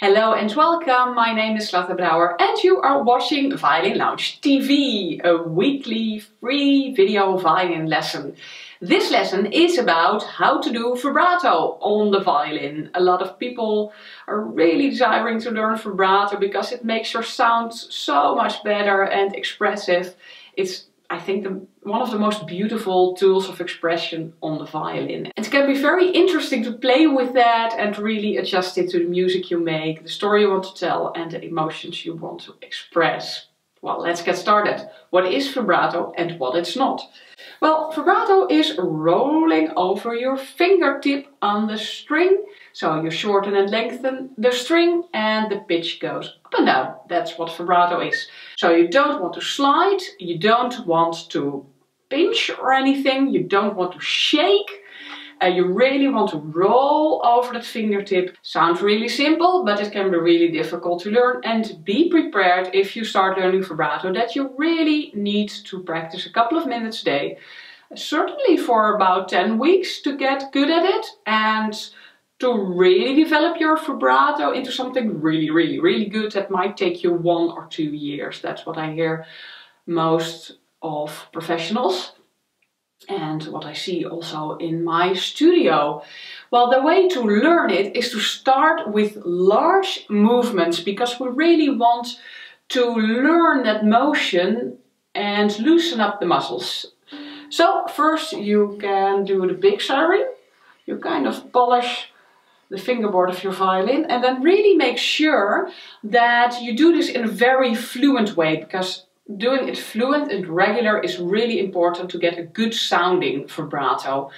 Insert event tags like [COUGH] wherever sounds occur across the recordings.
Hello and welcome, my name is Zlata Brouwer and you are watching Violin Lounge TV, a weekly free video violin lesson. This lesson is about how to do vibrato on the violin. A lot of people are really desiring to learn vibrato because it makes your sound so much better and expressive. It's I think the, one of the most beautiful tools of expression on the violin. It can be very interesting to play with that and really adjust it to the music you make, the story you want to tell and the emotions you want to express. Well, let's get started. What is vibrato and what it's not? Well, vibrato is rolling over your fingertip on the string. So you shorten and lengthen the string and the pitch goes up and down. That's what vibrato is. So you don't want to slide, you don't want to pinch or anything, you don't want to shake. Uh, you really want to roll over that fingertip. Sounds really simple, but it can be really difficult to learn. And be prepared if you start learning vibrato that you really need to practice a couple of minutes a day. Certainly for about 10 weeks to get good at it and to really develop your vibrato into something really, really, really good that might take you one or two years. That's what I hear most of professionals and what I see also in my studio. Well, the way to learn it is to start with large movements because we really want to learn that motion and loosen up the muscles. So first you can do the big siren. You kind of polish the fingerboard of your violin and then really make sure that you do this in a very fluent way because doing it fluent and regular is really important to get a good sounding vibrato.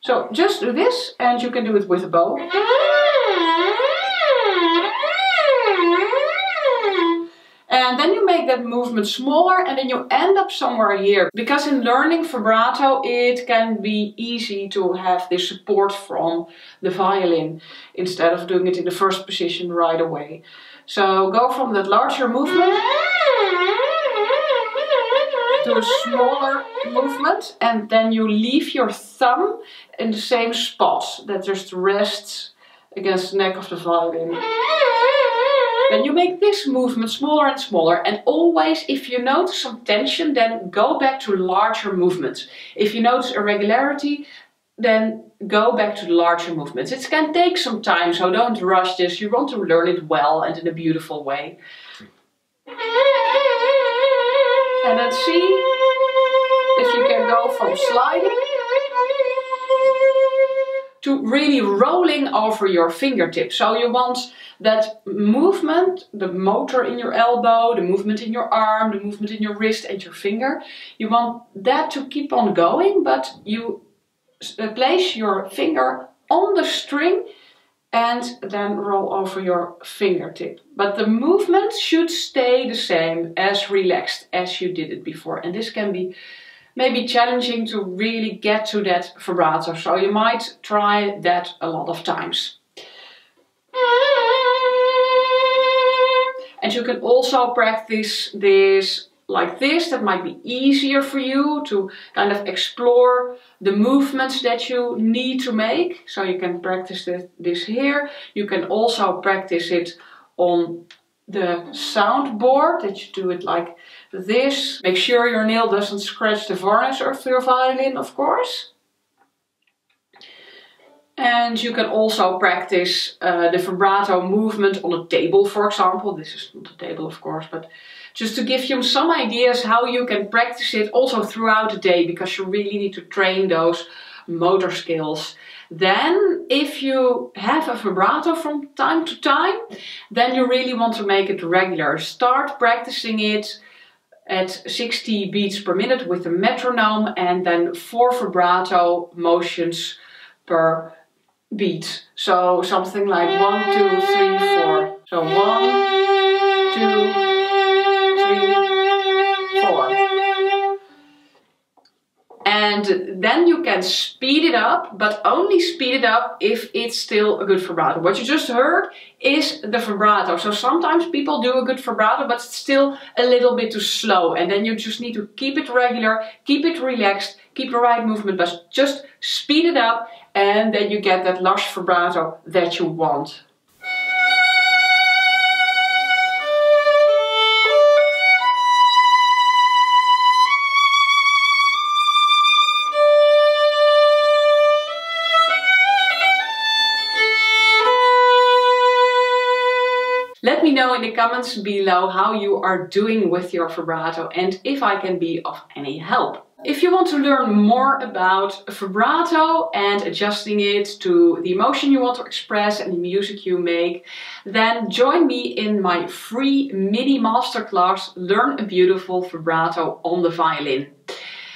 So just do this and you can do it with a bow. And then you make that movement smaller and then you end up somewhere here. Because in learning vibrato it can be easy to have this support from the violin instead of doing it in the first position right away. So go from that larger movement to a smaller movement and then you leave your thumb in the same spot that just rests against the neck of the violin. Then you make this movement smaller and smaller and always if you notice some tension then go back to larger movements. If you notice irregularity then go back to the larger movements. It can take some time so don't rush this. You want to learn it well and in a beautiful way. And then see if you can go from sliding to really rolling over your fingertips. So you want that movement, the motor in your elbow, the movement in your arm, the movement in your wrist and your finger. You want that to keep on going, but you uh, place your finger on the string and then roll over your fingertip. But the movement should stay the same as relaxed as you did it before. And this can be maybe challenging to really get to that vibrato. So you might try that a lot of times. And you can also practice this like this. That might be easier for you to kind of explore the movements that you need to make. So you can practice this here. You can also practice it on the soundboard, that you do it like this. Make sure your nail doesn't scratch the varnish of your violin, of course. And you can also practice uh, the vibrato movement on a table, for example. This is not a table, of course, but just to give you some ideas how you can practice it also throughout the day, because you really need to train those motor skills. Then if you have a vibrato from time to time, then you really want to make it regular. Start practicing it at 60 beats per minute with a metronome and then four vibrato motions per beat. So something like one, two, three, four. So one, two, And then you can speed it up, but only speed it up if it's still a good vibrato. What you just heard is the vibrato. So sometimes people do a good vibrato, but it's still a little bit too slow. And then you just need to keep it regular, keep it relaxed, keep the right movement, but just speed it up and then you get that lush vibrato that you want. Let me know in the comments below how you are doing with your vibrato and if I can be of any help. If you want to learn more about vibrato and adjusting it to the emotion you want to express and the music you make, then join me in my free mini masterclass Learn a Beautiful Vibrato on the Violin.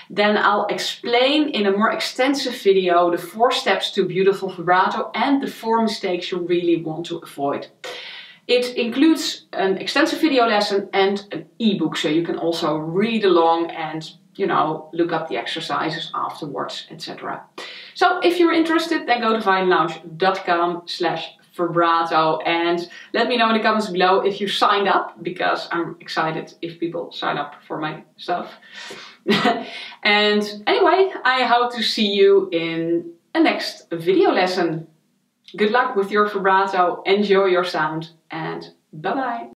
Then I'll explain in a more extensive video the four steps to beautiful vibrato and the four mistakes you really want to avoid. It includes an extensive video lesson and an ebook, so you can also read along and you know, look up the exercises afterwards, etc. So if you're interested, then go to violinlounge.com slash vibrato and let me know in the comments below if you signed up because I'm excited if people sign up for my stuff. [LAUGHS] and anyway, I hope to see you in a next video lesson. Good luck with your vibrato, enjoy your sound and bye bye.